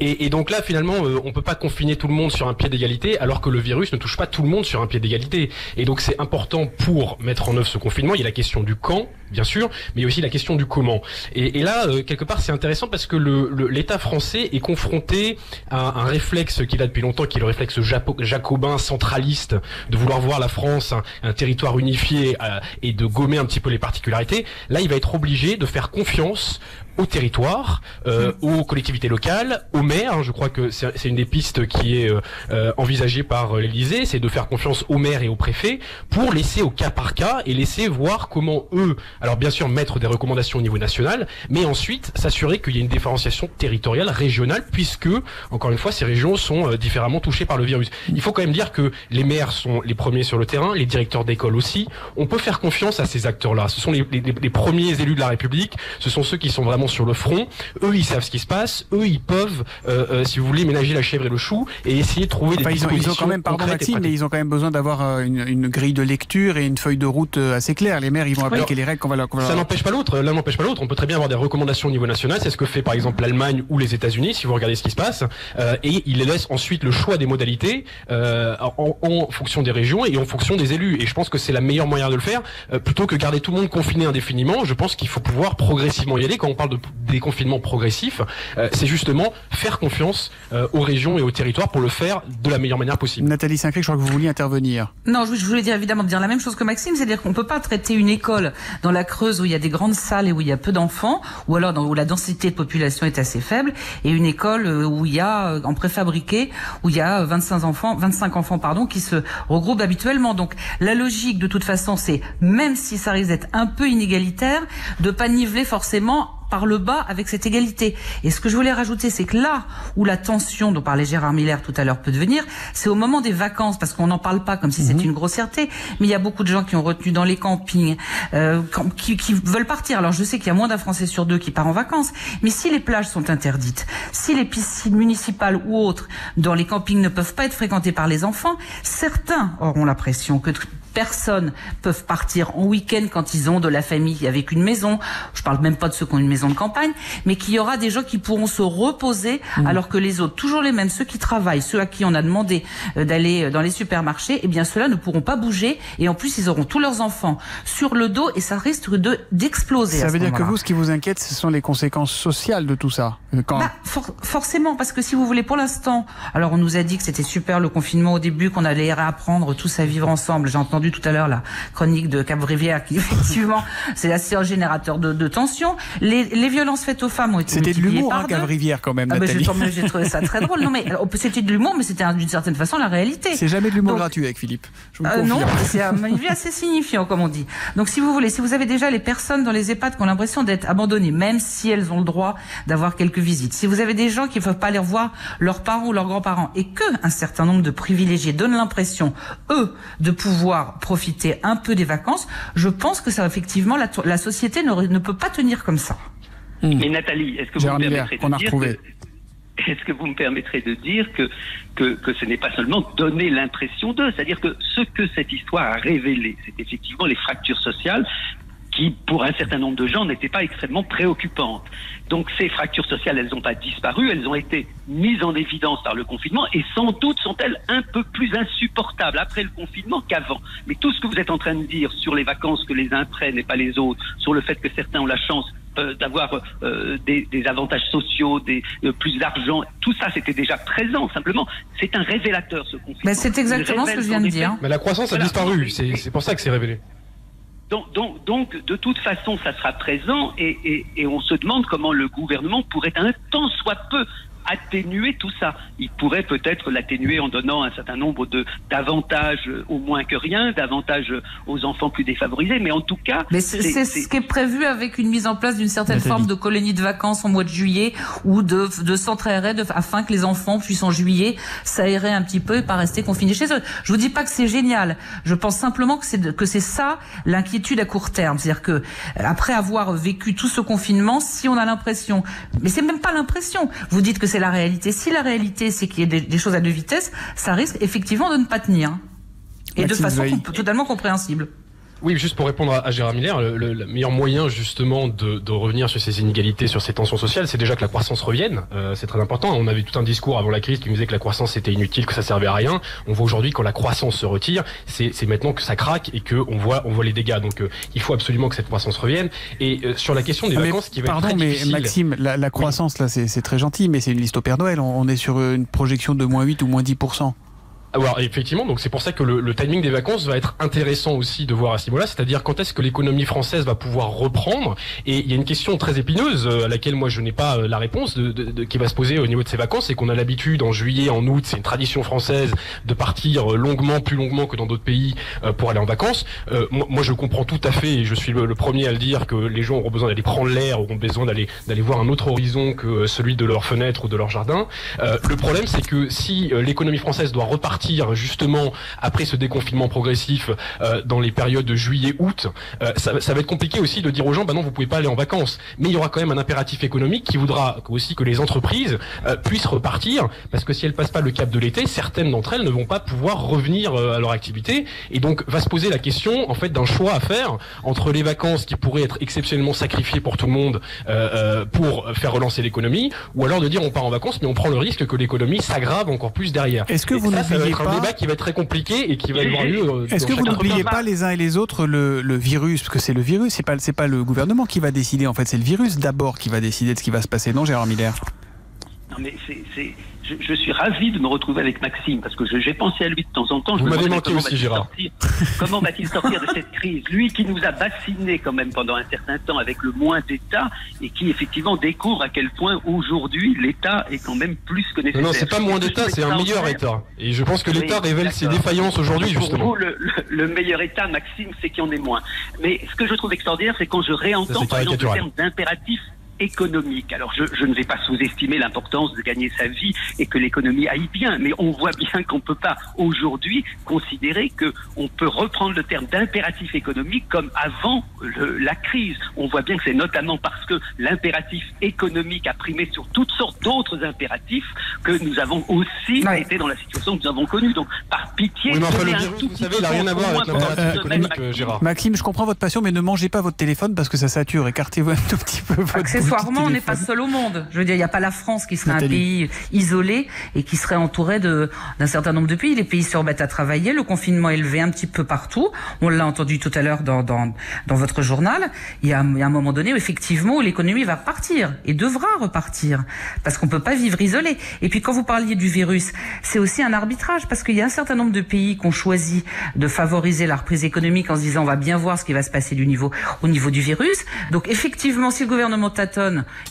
Speaker 13: Et, et donc là, finalement, euh, on peut pas confiner tout le monde sur un pied d'égalité, alors que le virus ne touche pas tout le monde sur un pied d'égalité. Et donc c'est important pour mettre en œuvre ce confinement. Il y a la question du quand, bien sûr, mais il y a aussi la question du comment. Et, là, euh, quelque part, c'est intéressant parce que l'État le, français est confronté à un réflexe qu'il a depuis longtemps, qui est le réflexe jacobin centraliste de vouloir voir la France un, un territoire unifié euh, et de gommer un petit peu les particularités. Là, il va être obligé de faire confiance au territoire, euh, aux collectivités locales, aux maires. Hein, je crois que c'est une des pistes qui est euh, euh envisagée par euh, l'Élysée, c'est de faire confiance aux maires et aux préfets pour laisser au cas par cas et laisser voir comment eux, Alors bien sûr, mettre des recommandations au niveau national, mais ensuite s'assurer qu'il y ait une différenciation territoriale, régionale, puisque, encore une fois, ces régions sont euh, différemment touchées par le virus. Il faut quand même dire que les maires sont les premiers sur le terrain, les directeurs d'école aussi. On peut faire confiance à ces acteurs-là. Ce sont les, les- les premiers élus de la République, ce sont ceux qui sont vraiment sur le front. Eux, ils savent ce qui se passe. Eux, ils peuvent, euh, euh, si vous voulez, ménager la chèvre et le chou et essayer de trouver
Speaker 3: Enfin,
Speaker 13: des
Speaker 3: ils, ont, ils ont quand même, pardon Maxime, mais ils ont quand même besoin d'avoir euh, une, une grille de lecture et une feuille de route euh, assez claire. Les maires, ils vont appliquer
Speaker 13: Alors,
Speaker 3: les règles qu'on va leur. va
Speaker 13: Ça n'empêche pas l'autre. L'un n'empêche pas l'autre. On peut très bien avoir des recommandations au niveau national. C'est ce que fait par exemple l'Allemagne ou les États-Unis, si vous regardez ce qui se passe. Euh, et ils laissent ensuite le choix des modalités euh, en, en fonction des régions et en fonction des élus. Et je pense que c'est la meilleure moyen de le faire, euh, plutôt que garder tout le monde confiné indéfiniment. Je pense qu'il faut pouvoir progressivement y aller. Quand on parle de déconfinement progressif, euh, c'est justement faire confiance euh, aux régions et aux territoires pour le faire de la meilleure manière possible.
Speaker 3: Nathalie Sincré, je crois que vous vouliez intervenir.
Speaker 12: Non, je je voulais dire évidemment dire la même chose que Maxime, c'est-à-dire qu'on peut pas traiter une école dans la Creuse où il y a des grandes salles et où il y a peu d'enfants, ou alors dans, où la densité de population est assez faible, et une école euh, où il y a en préfabriqué où il y a 25 enfants, 25 enfants pardon, qui se regroupent habituellement. Donc la logique de toute façon, c'est même si ça risque d'être un peu inégalitaire, de pas niveler forcément par le bas avec cette égalité. Et ce que je voulais rajouter, c'est que là où la tension dont parlait Gérard Miller tout à l'heure peut devenir, c'est au moment des vacances, parce qu'on n'en parle pas comme si c'était une grossièreté, mais il y a beaucoup de gens qui ont retenu dans les campings, euh, qui, qui veulent partir. Alors je sais qu'il y a moins d'un Français sur deux qui part en vacances, mais si les plages sont interdites, si les piscines municipales ou autres dans les campings ne peuvent pas être fréquentées par les enfants, certains auront la pression que personnes peuvent partir en week-end quand ils ont de la famille avec une maison. Je parle même pas de ceux qui ont une maison de campagne, mais qu'il y aura des gens qui pourront se reposer alors que les autres, toujours les mêmes, ceux qui travaillent, ceux à qui on a demandé euh, d'aller euh, dans les supermarchés, eh bien ceux-là ne pourront pas bouger et en plus ils auront tous leurs enfants sur le dos et ça risque de d'exploser.
Speaker 3: Ça veut dire que vous, ce qui vous inquiète, ce sont les conséquences sociales de tout ça. Euh, Quand...
Speaker 12: Bah, for- forcément, parce que si vous voulez, pour l'instant, alors on nous a dit que c'était super le confinement au début, qu'on allait réapprendre tous à vivre ensemble. J'ai entendu tout à l'heure la chronique de Cap-Rivière qui (laughs) effectivement, c'est assez un générateur de, de tension. Les, les violences faites aux femmes ont été
Speaker 3: C'était de l'humour, hein,
Speaker 12: deux.
Speaker 3: Cave-Rivière, quand même,
Speaker 12: Ah ben,
Speaker 3: Nathalie.
Speaker 12: j'ai- trouvé ça très drôle. Non mais euh, c'était de l'humour, mais c'était un- d'une certaine façon la réalité.
Speaker 3: C'est jamais de l'humour gratuit avec Philippe. Je vous le
Speaker 12: euh, non, c'est un avis assez signifiant, comme on dit. Donc, si vous voulez, si vous avez déjà les personnes dans les EHPAD qui ont l'impression d'être abandonnées, même si elles ont le droit d'avoir quelques visites, si vous avez des gens qui ne peuvent pas aller revoir leurs parents ou leurs grands-parents, et que un certain nombre de privilégiés donnent l'impression, eux, de pouvoir profiter un peu des vacances, je pense que ça, effectivement, la, la société ne, ne peut pas tenir comme ça.
Speaker 14: Mais Nathalie, est-ce que vous me permettrez
Speaker 3: qu'on
Speaker 14: de
Speaker 3: a
Speaker 14: dire
Speaker 3: retrouvé.
Speaker 14: que (laughs) est-ce que vous me permettrez de dire que, que, que ce n'est pas seulement donner l'impression d'eux, c'est-à-dire que ce que cette histoire a révélé, c'est effectivement les fractures sociales qui, pour un certain nombre de gens, n'étaient pas extrêmement préoccupantes. Donc ces fractures sociales, elles n'ont pas disparu, elles ont été mises en évidence par le confinement et sans doute sont-elles un peu plus insupportables après le confinement qu'avant. Mais tout ce que vous êtes en train de dire sur les vacances que les uns prennent et pas les autres, sur le fait que certains ont la chance euh, d'avoir euh, des, des avantages sociaux, des, euh, plus d'argent, tout ça c'était déjà présent. Simplement, c'est un révélateur ce confinement.
Speaker 12: Mais c'est exactement ce que je viens de dire.
Speaker 13: Mais la croissance a
Speaker 14: Voilà.
Speaker 13: disparu. C'est c'est pour ça que c'est révélé.
Speaker 14: Donc, donc, de toute façon, ça sera présent et, et, et on se demande comment le gouvernement pourrait un tant soit peu atténuer tout ça. Il pourrait peut-être l'atténuer en donnant un certain nombre de d'avantages euh, au moins que rien, d'avantages euh, aux enfants plus défavorisés, mais en tout cas,
Speaker 12: Mais c'est ce qui est prévu avec une mise en place d'une certaine forme de colonie de vacances en mois de juillet ou de, de centres aérés de- afin que les enfants puissent en juillet s'aérer un petit peu et pas rester confinés chez eux. Je vous dis pas que c'est génial. Je pense simplement que c'est que c'est ça l'inquiétude à court terme. C'est-à-dire que euh, après avoir vécu tout ce confinement, si on a l'impression, mais c'est même pas l'impression. Vous dites que c'est la réalité. Si la réalité c'est qu'il y a des, des choses à deux vitesses, ça risque effectivement de ne pas tenir. Et de façon
Speaker 13: Veil.
Speaker 12: totalement compréhensible.
Speaker 13: Oui, juste pour répondre à, à Gérard Miller, le, le- le meilleur moyen justement de, de revenir sur ces inégalités, sur ces tensions sociales, c'est déjà que la croissance revienne. Euh, c'est très important. On avait tout un discours avant la crise qui nous disait que la croissance était inutile, que ça servait à rien. On voit aujourd'hui quand la croissance se retire, c'est maintenant que ça craque et que on voit on voit les dégâts. Donc euh, il faut absolument que cette croissance revienne. Et euh, sur la question des
Speaker 3: Mais
Speaker 13: vacances, qui va
Speaker 3: pardon,
Speaker 13: être très
Speaker 3: mais
Speaker 13: difficile.
Speaker 3: Maxime, la, la croissance, là, c'est c'est très gentil, mais c'est une liste au Père Noël. On, on est sur une projection de moins 8 ou moins 10%.
Speaker 13: Alors effectivement, donc c'est pour ça que le, le, timing des vacances va être intéressant aussi de voir à ce niveau-là, c'est-à-dire quand est-ce que l'économie française va pouvoir reprendre? Et il y a une question très épineuse euh, à laquelle moi je n'ai pas euh, la réponse de, de, de, qui va se poser au niveau de ces vacances, c'est qu'on a l'habitude en juillet, en août, c'est une tradition française de partir longuement, plus longuement que dans d'autres pays pour aller en vacances. Euh, moi, moi, je comprends tout à fait et je suis le, le premier à le dire que les gens auront besoin d'aller prendre l'air, auront besoin d'aller d'aller voir un autre horizon que celui de leur fenêtre ou de leur jardin. Euh, le problème, c'est que si l'économie française doit repartir justement après ce déconfinement progressif euh, dans les périodes de juillet-août, euh, ça, ça, va être compliqué aussi de dire aux gens, bah non, vous pouvez pas aller en vacances. Mais il y aura quand même un impératif économique qui voudra aussi que les entreprises euh, puissent repartir, parce que si elles passent pas le cap de l'été, certaines d'entre elles ne vont pas pouvoir revenir à leur activité, et donc va se poser la question en fait d'un choix à faire entre les vacances qui pourraient être exceptionnellement sacrifiées pour tout le monde pour faire relancer l'économie, ou alors de dire on part en vacances, mais on prend le risque que l'économie s'aggrave encore plus derrière.
Speaker 3: Est-ce que vous n'oubliez pas
Speaker 13: un débat qui va être très compliqué et qui va avoir lieu.
Speaker 3: Est-ce que vous n'oubliez pas les uns et les autres le, le virus? Parce que c'est le virus, c'est pas, pas le gouvernement qui va décider. En fait, c'est le virus d'abord qui va décider de ce qui va se passer. Non, Gérard Miller
Speaker 14: mais c'est. Je, je, suis ravi de me retrouver avec Maxime parce que j'ai pensé à lui de temps en temps. Je
Speaker 13: Vous m'avez manqué aussi, Gérard.
Speaker 14: Sortir, comment va-t-il sortir de cette crise? Lui qui nous a bassinés quand même pendant un certain temps avec le moins d'État et qui effectivement découvre à quel point aujourd'hui l'État est quand même plus que nécessaire.
Speaker 13: Non, non c'est pas moins d'État, c'est un meilleur État. Et je pense que l'État oui, révèle ses défaillances aujourd'hui, justement.
Speaker 14: Pour vous, le, le, le, meilleur État, Maxime, c'est qu'il y en ait moins. Mais ce que je trouve extraordinaire, c'est quand je réentends par exemple le terme d'impératif économique. Alors je, je, ne vais pas sous-estimer l'importance de gagner sa vie et que l'économie aille bien, mais on voit bien qu'on ne peut pas aujourd'hui considérer que on peut reprendre le terme d'impératif économique comme avant le, la crise. On voit bien que c'est notamment parce que l'impératif économique a primé sur toutes sortes d'autres impératifs que nous avons aussi ouais. été dans la situation que nous avons connue. Donc par pitié,
Speaker 13: oui, enfin, le virus, vous savez, il n'a rien à voir avec l'impératif économique, Gérard.
Speaker 3: Maxime, je comprends votre passion, mais ne mangez pas votre téléphone parce que ça sature. Écartez-vous un tout petit peu votre
Speaker 12: accessoirement, on n'est pas seul au monde. Je veux dire, il n'y a pas la France qui serait Nathalie. un pays isolé et qui serait entouré d'un certain nombre de pays. Les pays se remettent à travailler, le confinement est élevé un petit peu partout. On l'a entendu tout à l'heure dans, dans, dans, votre journal. Il y, a, il y a un moment donné où effectivement l'économie va repartir et devra repartir parce qu'on ne peut pas vivre isolé. Et puis quand vous parliez du virus, c'est aussi un arbitrage parce qu'il y a un certain nombre de pays qui ont choisi de favoriser la reprise économique en se disant on va bien voir ce qui va se passer du niveau, au niveau du virus. Donc effectivement, si le gouvernement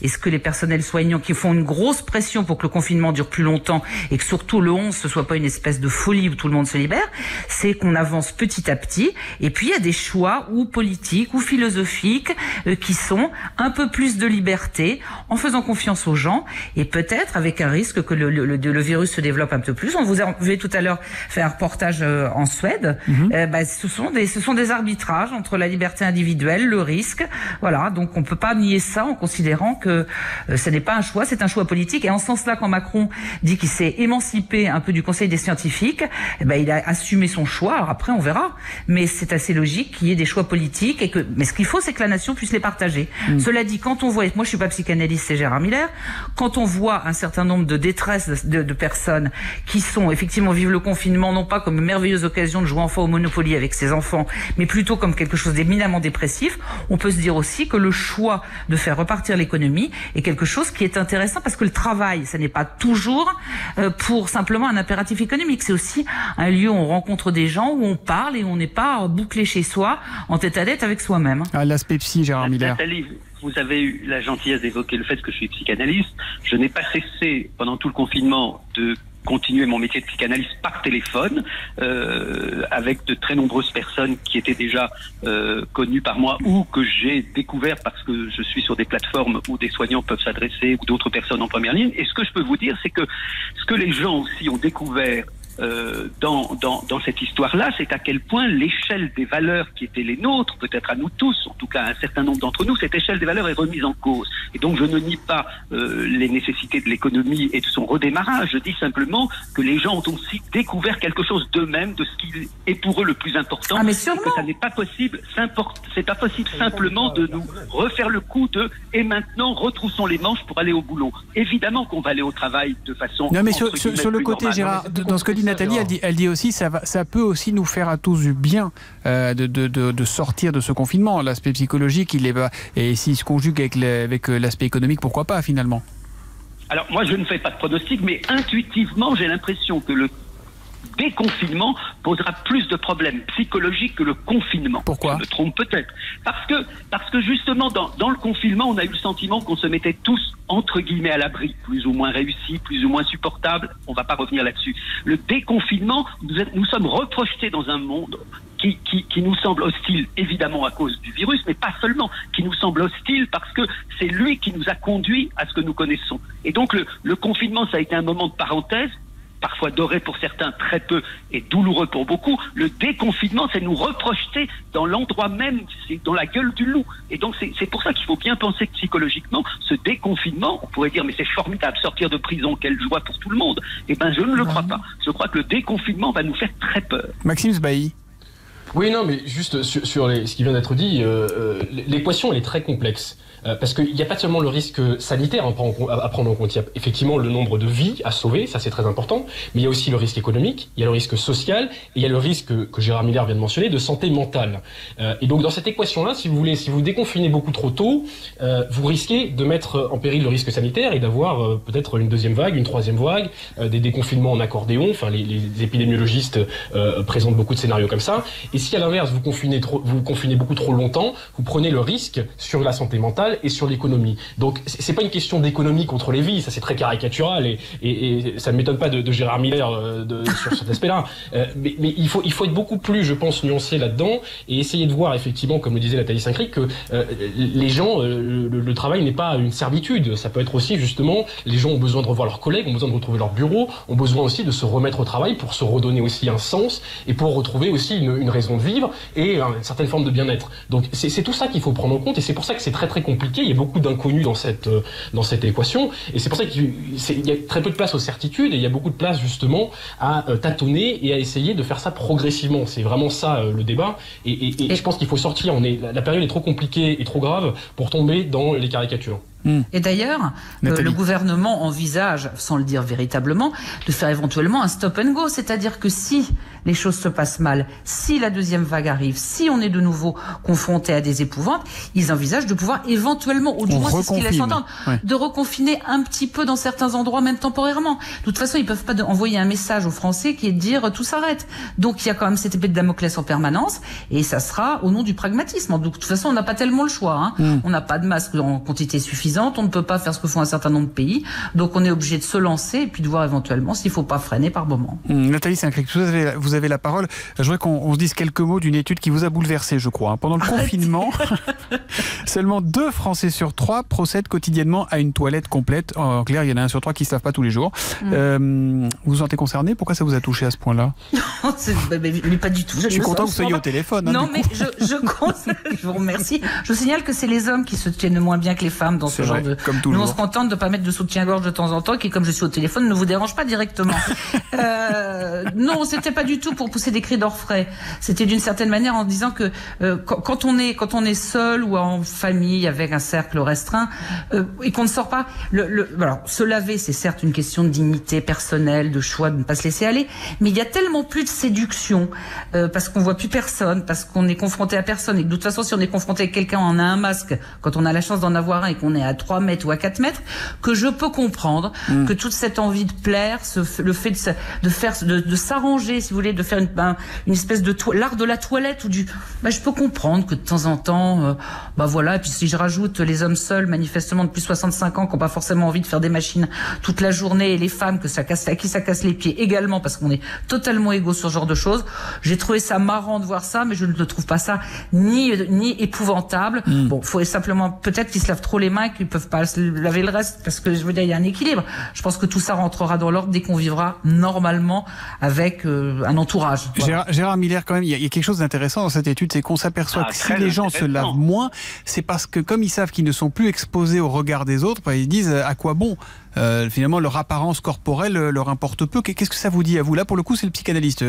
Speaker 12: est-ce que les personnels soignants qui font une grosse pression pour que le confinement dure plus longtemps et que surtout le 11 ce soit pas une espèce de folie où tout le monde se libère, c'est qu'on avance petit à petit et puis il y a des choix ou politiques ou philosophiques euh, qui sont un peu plus de liberté en faisant confiance aux gens et peut-être avec un risque que le, le, le, le, virus se développe un peu plus. On vous a vu tout à l'heure faire un reportage euh, en Suède. -hmm. euh, bah, ce sont des ce sont des arbitrages entre la liberté individuelle, le risque. Voilà, donc on peut pas nier ça considérant que euh, ce n'est pas un choix, c'est un choix politique. Et en ce sens-là, quand Macron dit qu'il s'est émancipé un peu du Conseil des scientifiques, eh ben, il a assumé son choix. Alors après, on verra. Mais c'est assez logique qu'il y ait des choix politiques. Et que... Mais ce qu'il faut, c'est que la nation puisse les partager. Mmh. Cela dit, quand on voit, moi je suis pas psychanalyste, c'est Gérard Miller, quand on voit un certain nombre de détresses de, de, personnes qui sont effectivement vivent le confinement, non pas comme une merveilleuse occasion de jouer enfin au Monopoly avec ses enfants, mais plutôt comme quelque chose d'éminemment dépressif, on peut se dire aussi que le choix de faire repartir l'économie est quelque chose qui est intéressant parce que le travail, ce n'est pas toujours euh, pour simplement un impératif économique. C'est aussi un lieu où on rencontre des gens, où on parle et on n'est pas bouclé chez soi, en tête à tête avec soi-même.
Speaker 3: Ah, L'aspect psy, Gérard Miller.
Speaker 14: Nathalie, vous avez eu la gentillesse d'évoquer le fait que je suis psychanalyste. Je n'ai pas cessé pendant tout le confinement de continuer mon métier de psychanalyste par téléphone euh, avec de très nombreuses personnes qui étaient déjà euh, connues par moi ou que j'ai découvert parce que je suis sur des plateformes où des soignants peuvent s'adresser ou d'autres personnes en première ligne. Et ce que je peux vous dire, c'est que ce que les gens aussi ont découvert euh, dans, dans, dans, cette histoire-là, c'est à quel point l'échelle des valeurs qui étaient les nôtres, peut-être à nous tous, en tout cas à un certain nombre d'entre nous, cette échelle des valeurs est remise en cause. Et donc je ne nie pas euh, les nécessités de l'économie et de son redémarrage, je dis simplement que les gens ont aussi découvert quelque chose d'eux-mêmes, de ce qui est pour eux le plus important,
Speaker 12: ah, mais
Speaker 14: et que ça n'est pas possible, c'est pas possible simplement de nous refaire le coup de et maintenant retroussons les manches pour aller au boulot. Évidemment qu'on va aller au travail de façon.
Speaker 3: Non mais sur, sur, sur le côté, normale. Gérard, dans ce que dit Nathalie, elle dit, aussi ça, ça peut aussi nous faire à tous du bien euh, de, sortir de ce confinement. L'aspect psychologique, il est et s'il se conjugue avec l'aspect économique, pourquoi pas finalement?
Speaker 14: Alors moi, je ne fais pas de pronostic, mais intuitivement, j'ai l'impression que le déconfinement posera plus de problèmes psychologiques que le confinement.
Speaker 3: Pourquoi
Speaker 14: Je me trompe peut-être. Parce que, parce que justement, dans, dans le confinement, on a eu le sentiment qu'on se mettait tous entre guillemets à l'abri, plus ou moins réussi, plus ou moins supportable. On va pas revenir là-dessus. Le déconfinement, nous, nous sommes reprojetés dans un monde qui, qui, qui nous semble hostile, évidemment à cause du virus, mais pas seulement, qui nous semble hostile parce que c'est lui qui nous a conduit à ce que nous connaissons. Et donc le, le confinement, ça a été un moment de parenthèse, parfois doré pour certains, très peu, et douloureux pour beaucoup. Le déconfinement, c'est nous reprojeter dans l'endroit même, c'est dans la gueule du loup. Et donc c'est pour ça qu'il faut bien penser que psychologiquement, ce déconfinement, on pourrait dire mais c'est formidable, sortir de prison, quelle joie pour tout le monde. Eh ben je ne le crois pas. Je crois que le déconfinement va nous faire très peur.
Speaker 3: Maxime Sbailly.
Speaker 13: Oui, non, mais juste sur, ce qui vient d'être dit, euh, euh, l'équation elle est très complexe. Euh, parce qu'il n'y a pas seulement le risque sanitaire à prendre, en compte- il y a effectivement le nombre de vies à sauver, ça c'est très important, mais il y a aussi le risque économique, il y a le risque social, et il y a le risque que, Gérard Miller vient de mentionner de santé mentale. Et donc dans cette équation-là, si vous voulez, si vous déconfinez beaucoup trop tôt, vous risquez de mettre en péril le risque sanitaire et d'avoir peut-être une deuxième vague, une troisième vague, des déconfinements en accordéon, enfin les, épidémiologistes présentent beaucoup de scénarios comme ça. Si à l'inverse vous confinez vous confinez beaucoup trop longtemps, vous prenez le risque sur la santé mentale et sur l'économie. Donc c'est pas une question d'économie contre les vies, ça c'est très caricatural et, et, et ça ne m'étonne pas de, Gérard Miller euh, sur cet aspect-là. Euh, mais il, faut, être beaucoup plus, je pense, nuancé là-dedans et essayer de voir effectivement, comme le disait Nathalie Saint-Cric, que euh, les gens, le, travail n'est pas une servitude. Ça peut être aussi justement, les gens ont besoin de revoir leurs collègues, ont besoin de retrouver leur bureau, ont besoin aussi de se remettre au travail pour se redonner aussi un sens et pour retrouver aussi une raison de vivre et euh, une certaine forme de bien-être. Donc c'est tout ça qu'il faut prendre en compte et c'est pour ça que c'est très très compliqué. Il y a beaucoup d'inconnus dans cette euh, dans cette équation et c'est pour ça qu'il y a très peu de place aux certitudes et il y a beaucoup de place justement à euh, tâtonner et à essayer de faire ça progressivement. C'est vraiment ça le débat et, et- et je pense qu'il faut sortir. On est la période est trop compliquée et trop grave pour tomber dans les caricatures.
Speaker 12: Et d'ailleurs, euh, le gouvernement envisage, sans le dire véritablement, de faire éventuellement un stop and go. C'est-à-dire que si les choses se passent mal, si la deuxième vague arrive, si on est de nouveau confronté à des épouvantes, ils envisagent de pouvoir éventuellement, ou du
Speaker 15: On
Speaker 12: moins c'est ce qu'ils laissent entendre,
Speaker 15: Ouais.
Speaker 12: de reconfiner un petit peu dans certains endroits, même temporairement. De toute façon, ils peuvent pas envoyer un message aux Français qui est de dire euh, tout s'arrête. Donc il y a quand même cette épée de Damoclès en permanence, et ça sera au nom du pragmatisme. Donc de toute façon, on n'a pas tellement le choix. hein.
Speaker 3: Mm.
Speaker 12: On n'a pas de masques en quantité suffisante, on ne peut pas faire ce que font un certain nombre de pays, donc on est obligé de se lancer et puis de voir éventuellement s'il faut pas freiner par moment.
Speaker 3: Hum, Nathalie Saint-Cric, vous avez, vous avez la parole. Je voudrais qu'on on se dise quelques mots d'une étude qui vous a bouleversé, je crois. hein. Pendant le confinement, (laughs) seulement deux Français sur trois procèdent quotidiennement à une toilette complète. En clair, il y en a un sur trois qui ne lave pas tous les jours.
Speaker 12: Mm.
Speaker 3: Euh, vous vous sentez concerné? Pourquoi ça vous a touché à ce point-là? (laughs)
Speaker 12: Bah, mais pas du tout.
Speaker 3: Je suis
Speaker 12: me
Speaker 3: content que vous soyez au téléphone, hein,
Speaker 12: non, mais je, je, (laughs) conseille- je vous remercie. Je signale que c'est les hommes qui se tiennent moins bien que les femmes dans ce
Speaker 3: C'est
Speaker 12: genre
Speaker 3: vrai,
Speaker 12: de.
Speaker 3: comme
Speaker 12: Nous, on se contente de pas mettre de soutien-gorge de temps en temps, qui, comme je suis au téléphone, ne vous dérange pas directement. (laughs) euh, non, c'était pas du tout pour pousser des cris d'orfraie. C'était d'une certaine manière en disant que euh, quand, quand on est quand on est seul ou en famille avec un cercle restreint euh, et qu'on ne sort pas, le, le, alors se laver, c'est certes une question de dignité personnelle, de choix de ne pas se laisser aller, mais il y a tellement plus de séduction euh, parce qu'on voit plus personne, parce qu'on est confronté à personne et que de toute façon, si on est confronté avec quelqu'un, on a un masque quand on a la chance d'en avoir un et qu'on est à 3 mètres ou à 4 mètres, que je peux comprendre
Speaker 15: Mm.
Speaker 12: que toute cette envie de plaire, ce, le fait de, faire, de, de s'arranger, si vous voulez, de faire une, ben, une espèce de l'art de la toilette ou du, ben, je peux comprendre que de temps en temps, euh, bah voilà. Et puis si je rajoute les hommes seuls, manifestement de plus de 65 ans, qui n'ont pas forcément envie de faire des machines toute la journée, et les femmes que ça casse, à qui ça casse les pieds également, parce qu'on est totalement égaux sur ce genre de choses. J'ai trouvé ça marrant de voir ça, mais je ne trouve pas ça ni ni épouvantable. Bon, faut simplement peut-être qu'ils se lavent trop les mains, et qu'ils peuvent pas se laver le reste, parce que je veux dire, il y a un équilibre. Je pense que tout ça rentrera dans l'ordre dès qu'on vivra normalement avec euh, un entourage. Voilà.
Speaker 3: Gérard, Gérard Miller, quand même, il y, a- il y a quelque chose d'intéressant dans cette étude, c'est qu'on s'aperçoit
Speaker 12: Ah,
Speaker 3: que si les gens se lavent moins, c'est parce que comme ils savent qu'ils ne sont plus exposés au regard des autres, bah, ils disent euh, à quoi bon? Euh, Finalement, leur apparence corporelle leur importe peu. Qu'est- Qu'est-ce que ça vous dit à vous? Là, pour le coup, c'est le psychanalyste.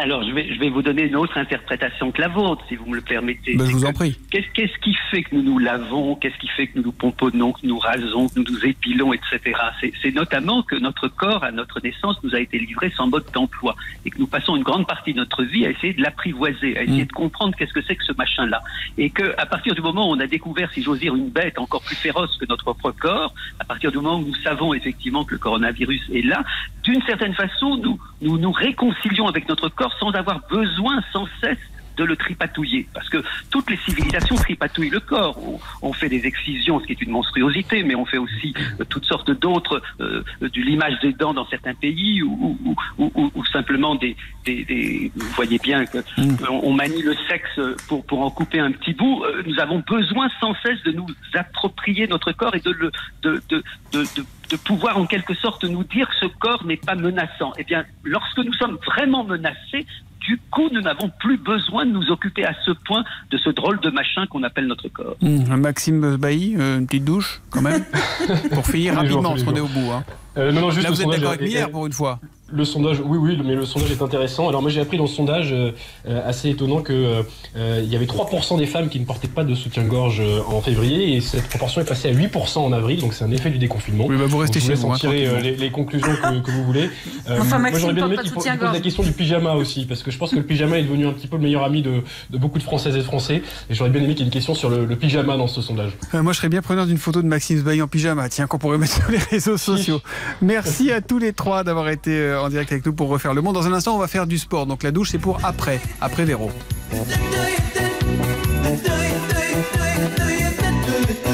Speaker 14: Alors, je vais, je vais vous donner une autre interprétation que la vôtre, si vous me le permettez.
Speaker 3: Ben, je vous en prie.
Speaker 14: Qu'est-ce qu'est-ce qui fait que nous nous lavons? Qu'est-ce qui fait que nous nous pomponnons, que nous rasons, que nous nous épilons, etc. C'est- notamment que notre corps, à notre naissance, nous a été livré sans mode d'emploi et que nous passons une grande partie de notre vie à essayer de l'apprivoiser, à essayer de comprendre qu'est-ce que c'est que ce machin-là. Et que à partir du moment où on a découvert, si j'ose dire, une bête encore plus féroce que notre propre corps, à partir du moment où nous savons effectivement que le coronavirus est là, d'une certaine façon, nous, nous nous réconcilions avec notre corps sans avoir besoin sans cesse de le tripatouiller. Parce que toutes les civilisations tripatouillent le corps. On, fait des excisions, ce qui est une monstruosité, mais on fait aussi euh, toutes sortes d'autres, euh, du limage des dents dans certains pays, ou, ou, ou- ou- ou simplement des, des, des- Vous voyez bien que
Speaker 3: Mm.
Speaker 14: on, manie le sexe pour, pour en couper un petit bout. Euh, Nous avons besoin sans cesse de nous approprier notre corps et de le de, de, de, de de pouvoir en quelque sorte nous dire que ce corps n'est pas menaçant. Eh bien, lorsque nous sommes vraiment menacés, du coup, nous n'avons plus besoin de nous occuper à ce point de ce drôle de machin qu'on appelle notre corps.
Speaker 3: Hum, Maxime Bailly, euh, une petite douche quand même (laughs) Pour finir rapidement, parce qu'on est au bout. hein.
Speaker 13: Euh, non, non, juste
Speaker 3: Là, vous êtes d'accord avec Miller pour une fois
Speaker 13: Le sondage, oui, oui, mais le sondage est intéressant. Alors moi j'ai appris dans ce sondage euh, euh, assez étonnant que euh, euh, il y avait 3% des femmes qui ne portaient pas de soutien-gorge euh, en février et cette proportion est passée à 8% en avril, donc c'est un effet du déconfinement.
Speaker 3: Oui, bah, vous restez
Speaker 13: Donc, je
Speaker 3: chez
Speaker 13: vous
Speaker 3: vous,
Speaker 13: en
Speaker 3: hein,
Speaker 13: tirer euh, les, les conclusions que, que vous voulez. Euh,
Speaker 12: Enfin,
Speaker 13: moi
Speaker 12: Maxime
Speaker 13: j'aurais bien aimé qu'il pose la question du pyjama aussi, parce que je pense que le pyjama est devenu un petit peu le meilleur ami de, de beaucoup de Françaises et de Français, et j'aurais bien aimé qu'il y ait une question sur le, le pyjama dans ce sondage.
Speaker 3: Euh, moi, je serais bien preneur d'une photo de Maxime Bailly en pyjama, tiens, qu'on pourrait mettre sur les réseaux sociaux. Merci à tous les trois d'avoir été euh, en direct avec nous pour refaire le monde. Dans un instant, on va faire du sport. Donc la douche, c'est pour après, après Véro.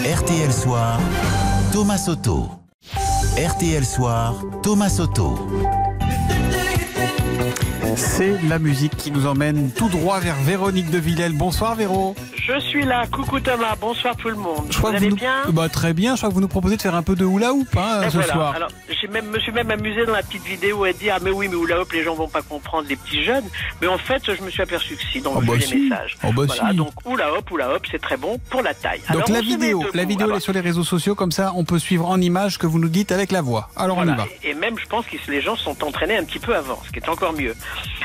Speaker 1: RTL Soir, Thomas Soto. RTL Soir, Thomas Soto.
Speaker 3: C'est la musique qui nous emmène tout droit vers Véronique de Villèle. Bonsoir Véro.
Speaker 15: Je suis là, coucou Thomas, bonsoir tout le monde.
Speaker 3: Je
Speaker 15: vous
Speaker 3: que vous
Speaker 15: allez
Speaker 3: nous...
Speaker 15: bien?
Speaker 3: Bah, très bien, je crois que vous nous proposez de faire un peu de hula hoop hein, ce
Speaker 15: voilà.
Speaker 3: soir.
Speaker 15: Alors, même, me suis même amusé dans la petite vidéo à dire ah mais oui mais oula hop les gens vont pas comprendre les petits jeunes. Mais en fait je me suis aperçu que si donc
Speaker 3: Oh,
Speaker 15: je
Speaker 3: bah si.
Speaker 15: les messages.
Speaker 3: Oh, bah
Speaker 15: voilà
Speaker 3: si.
Speaker 15: donc oula hop oula hop c'est très bon pour la taille.
Speaker 3: Donc
Speaker 15: Alors,
Speaker 3: la vidéo, la vidéo elle est sur les réseaux sociaux, comme ça on peut suivre en images ce que vous nous dites avec la voix. Alors on y va.
Speaker 15: Et même, je pense que les gens sont entraînés un petit peu avant, ce qui est encore mieux.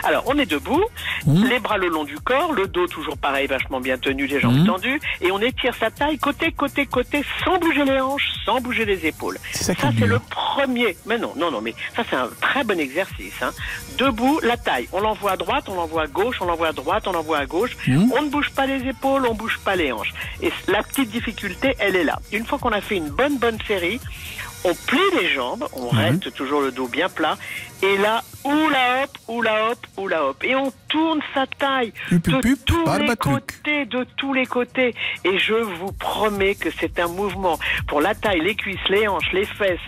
Speaker 15: Alors, on est debout,
Speaker 3: Mmh.
Speaker 15: les bras le long du corps, le dos toujours pareil, vachement bien tenu, les jambes
Speaker 3: Mmh.
Speaker 15: tendues, et on étire sa taille côté, côté, côté, sans bouger les hanches, sans bouger les épaules.
Speaker 3: Ça
Speaker 15: c'est le premier. Mais non, non, non, mais ça c'est un très bon exercice. Hein. Debout, la taille. On l'envoie à droite, on l'envoie à gauche, on l'envoie à droite, on l'envoie à gauche.
Speaker 3: Mmh.
Speaker 15: On ne bouge pas les épaules, on bouge pas les hanches. Et la petite difficulté, elle est là. Une fois qu'on a fait une bonne, bonne série, on plie les jambes, on
Speaker 3: Mhm.
Speaker 15: reste toujours le dos bien plat, et là, oula hop, oula hop, oula hop, et on tourne sa taille
Speaker 3: hup,
Speaker 15: de tous les
Speaker 3: batruc.
Speaker 15: côtés, de tous les côtés, et je vous promets que c'est un mouvement pour la taille, les cuisses, les hanches, les fesses,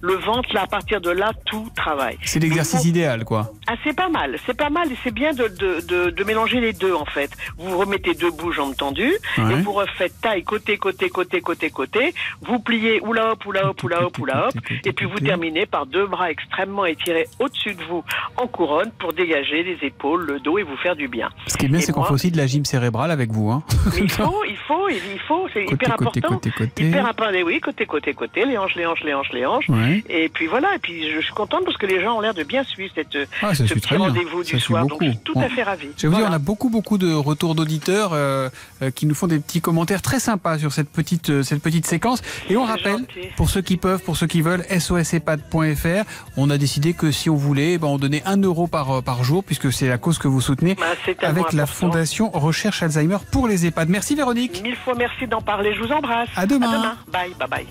Speaker 15: le ventre. Là, à partir de là, tout travaille.
Speaker 3: C'est l'exercice idéal quoi.
Speaker 15: Ah, c'est pas mal, c'est pas mal, et c'est bien de, de, de, de mélanger les deux en fait. Vous vous remettez debout, jambes tendues,
Speaker 3: Ouais.
Speaker 15: et vous refaites taille côté, côté, côté, côté, côté. Vous pliez oula hop, oula hop, oula hop, hop, et puis vous terminez par deux bras extrêmement étirés au-dessus de vous en couronne pour dégager les épaules, le dos et vous faire du bien.
Speaker 3: Ce qui est bien c'est qu'on fait aussi de la gym cérébrale avec vous. Hein.
Speaker 15: Mais (laughs) il faut, il faut, il faut, c'est hyper
Speaker 3: côté,
Speaker 15: important.
Speaker 3: côté, côté.
Speaker 15: Hyper important, oui, côté, côté, côté, les hanches, les hanches, les hanches, les hanches.
Speaker 3: Ouais.
Speaker 15: Et puis voilà, et puis je suis contente parce que les gens ont l'air de bien suivre cette,
Speaker 3: Ah,
Speaker 15: ce petit rendez-vous du soir. Donc je suis tout
Speaker 3: On-
Speaker 15: à fait ravie.
Speaker 3: Je vous dire,
Speaker 15: Voilà.
Speaker 3: on a beaucoup, beaucoup de retours d'auditeurs euh, euh, qui nous font des petits commentaires très sympas sur cette petite, euh, cette petite séquence. Et on rappelle, pour ceux qui peuvent, pour ceux qui veulent, sosepad.fr. On a décidé que si on voulait, ben, on donnait 1 euro par, euh, par jour, puisque c'est la cause que vous soutenez,
Speaker 15: Bah,
Speaker 3: avec la. Fondation Recherche Alzheimer pour les EHPAD. Merci Véronique.
Speaker 15: Mille fois merci d'en parler, je vous embrasse.
Speaker 3: À demain.
Speaker 15: Bye, bye, bye.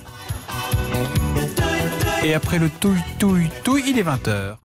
Speaker 3: Et après le touille, touille, touille, il est 20h.